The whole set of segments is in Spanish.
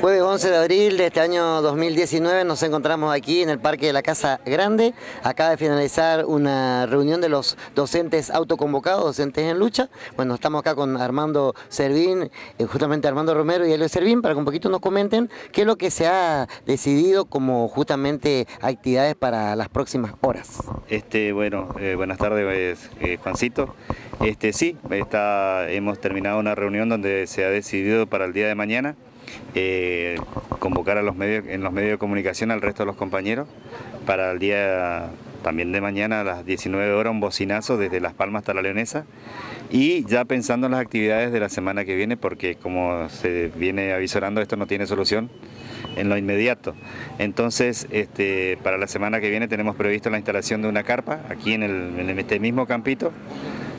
Jueves 11 de abril de este año 2019 nos encontramos aquí en el Parque de la Casa Grande. Acaba de finalizar una reunión de los docentes autoconvocados, docentes en lucha. Bueno, estamos acá con Armando Servín, eh, justamente Armando Romero y Elio Servín, para que un poquito nos comenten qué es lo que se ha decidido como justamente actividades para las próximas horas. Este, bueno, eh, buenas tardes eh, Juancito. Este, sí, está, hemos terminado una reunión donde se ha decidido para el día de mañana eh, convocar a los medios, en los medios de comunicación al resto de los compañeros para el día también de mañana a las 19 horas un bocinazo desde Las Palmas hasta la Leonesa y ya pensando en las actividades de la semana que viene porque como se viene avisorando esto no tiene solución en lo inmediato. Entonces, este, para la semana que viene tenemos previsto la instalación de una carpa aquí en, en este mismo campito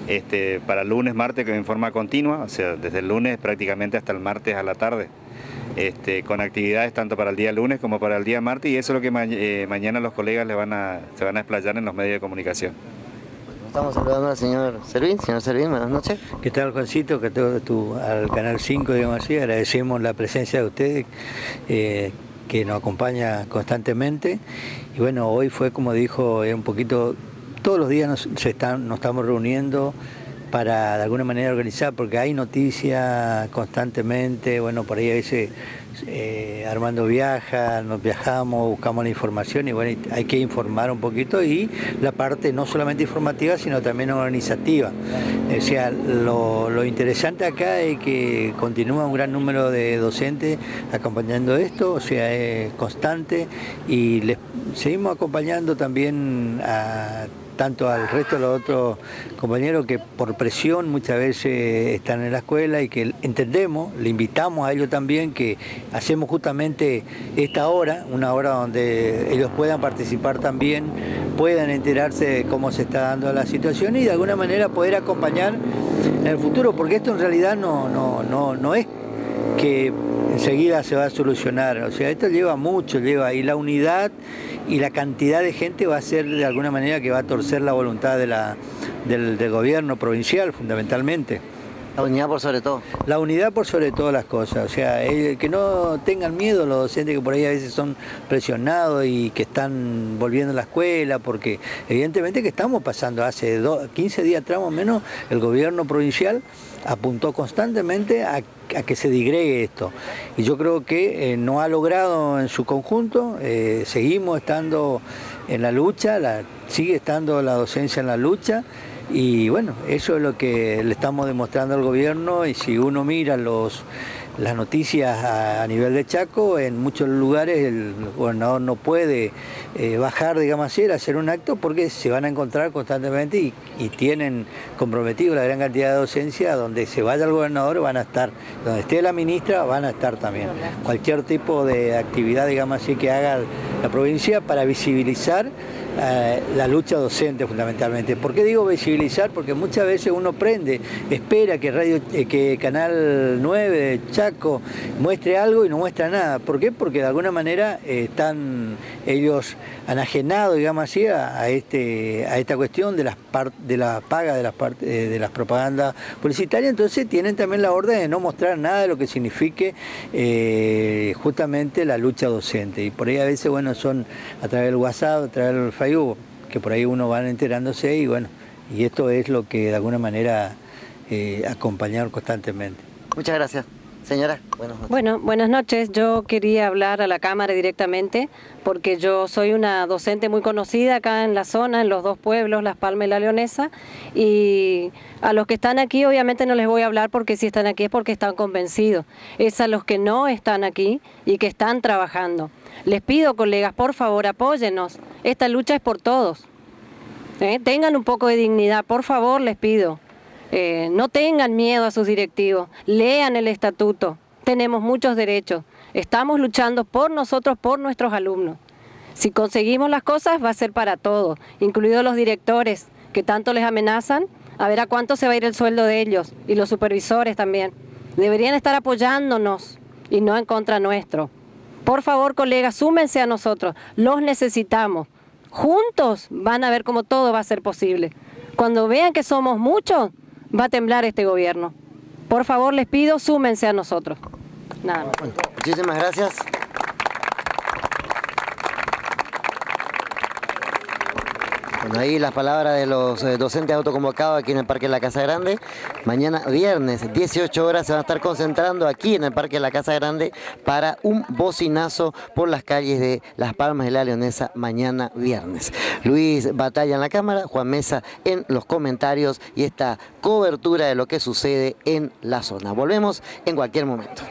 este, para lunes, martes en forma continua, o sea, desde el lunes prácticamente hasta el martes a la tarde. Este, con actividades tanto para el día lunes como para el día martes y eso es lo que eh, mañana los colegas le van a, se van a explayar en los medios de comunicación. Estamos saludando al señor Servín. Señor Servín, buenas noches. ¿Qué tal, Juancito? Que todo tu, al Canal 5, digamos así, agradecemos la presencia de ustedes eh, que nos acompaña constantemente. Y bueno, hoy fue, como dijo, un poquito todos los días nos, estamos reuniendo para de alguna manera organizar, porque hay noticias constantemente, bueno, por ahí a veces eh, Armando viaja, nos viajamos, buscamos la información y bueno, hay que informar un poquito y la parte no solamente informativa, sino también organizativa. O sea, lo, interesante acá es que continúa un gran número de docentes acompañando esto, o sea, es constante y les seguimos acompañando también a tanto al resto de los otros compañeros que por presión muchas veces están en la escuela y que entendemos, le invitamos a ellos también que hacemos justamente esta hora, una hora donde ellos puedan participar también, puedan enterarse de cómo se está dando la situación y de alguna manera poder acompañar en el futuro, porque esto en realidad no, no, no, no es que enseguida se va a solucionar. O sea, esto lleva mucho, lleva y la unidad y la cantidad de gente va a ser de alguna manera que va a torcer la voluntad de la, del, gobierno provincial fundamentalmente. La unidad por sobre todo. La unidad por sobre todas las cosas. O sea, que no tengan miedo los docentes que por ahí a veces son presionados y que están volviendo a la escuela, porque evidentemente que estamos pasando hace 15 días atrás menos, el gobierno provincial apuntó constantemente a, que se digregue esto. Y yo creo que eh, no ha logrado en su conjunto, eh, seguimos estando en la lucha, sigue estando la docencia en la lucha. Y bueno, eso es lo que le estamos demostrando al gobierno. Y si uno mira los las noticias a, nivel de Chaco, en muchos lugares el gobernador no puede eh, bajar, digamos así, hacer un acto porque se van a encontrar constantemente y, tienen comprometido la gran cantidad de docencia, donde se vaya el gobernador van a estar, donde esté la ministra van a estar también. Cualquier tipo de actividad, digamos así, que haga la provincia para visibilizar eh, la lucha docente fundamentalmente. ¿Por qué digo visibilizar? Porque muchas veces uno prende, espera que radio, eh, que Canal 9 de Chaco muestre algo y no muestra nada. ¿Por qué? Porque de alguna manera eh, están ellos anajenados, digamos así, a, este, a esta cuestión de las de la paga de las de las propagandas publicitarias, entonces tienen también la orden de no mostrar nada de lo que signifique justamente la lucha docente. Y por ahí a veces, bueno, son a través del WhatsApp, a través del Facebook, que por ahí uno va enterándose y bueno, y esto es lo que de alguna manera eh, acompañar constantemente. Muchas gracias. Señora, buenas noches. Bueno, buenas noches. Yo quería hablar a la Cámara directamente porque yo soy una docente muy conocida acá en la zona, en los dos pueblos, Las Palmas y La Leonesa, y a los que están aquí obviamente no les voy a hablar porque si están aquí es porque están convencidos. Es a los que no están aquí y que están trabajando. Les pido, colegas, por favor, apóyenos. Esta lucha es por todos. ¿Eh? Tengan un poco de dignidad, por favor, les pido. Eh, no tengan miedo a sus directivos, lean el estatuto, tenemos muchos derechos, estamos luchando por nosotros, por nuestros alumnos. Si conseguimos las cosas va a ser para todos, incluidos los directores que tanto les amenazan, a ver a cuánto se va a ir el sueldo de ellos y los supervisores también. Deberían estar apoyándonos y no en contra nuestro. Por favor, colegas, súmense a nosotros, los necesitamos. Juntos van a ver cómo todo va a ser posible. Cuando vean que somos muchos, va a temblar este gobierno. Por favor, les pido, súmense a nosotros. Nada más. muchísimas gracias. Bueno, ahí las palabras de los eh, docentes autoconvocados aquí en el Parque de la Casa Grande. Mañana viernes, 18 horas, se van a estar concentrando aquí en el Parque de la Casa Grande para un bocinazo por las calles de Las Palmas de la Leonesa mañana viernes. Luis Batalla en la cámara, Juan Mesa en los comentarios y esta cobertura de lo que sucede en la zona. Volvemos en cualquier momento.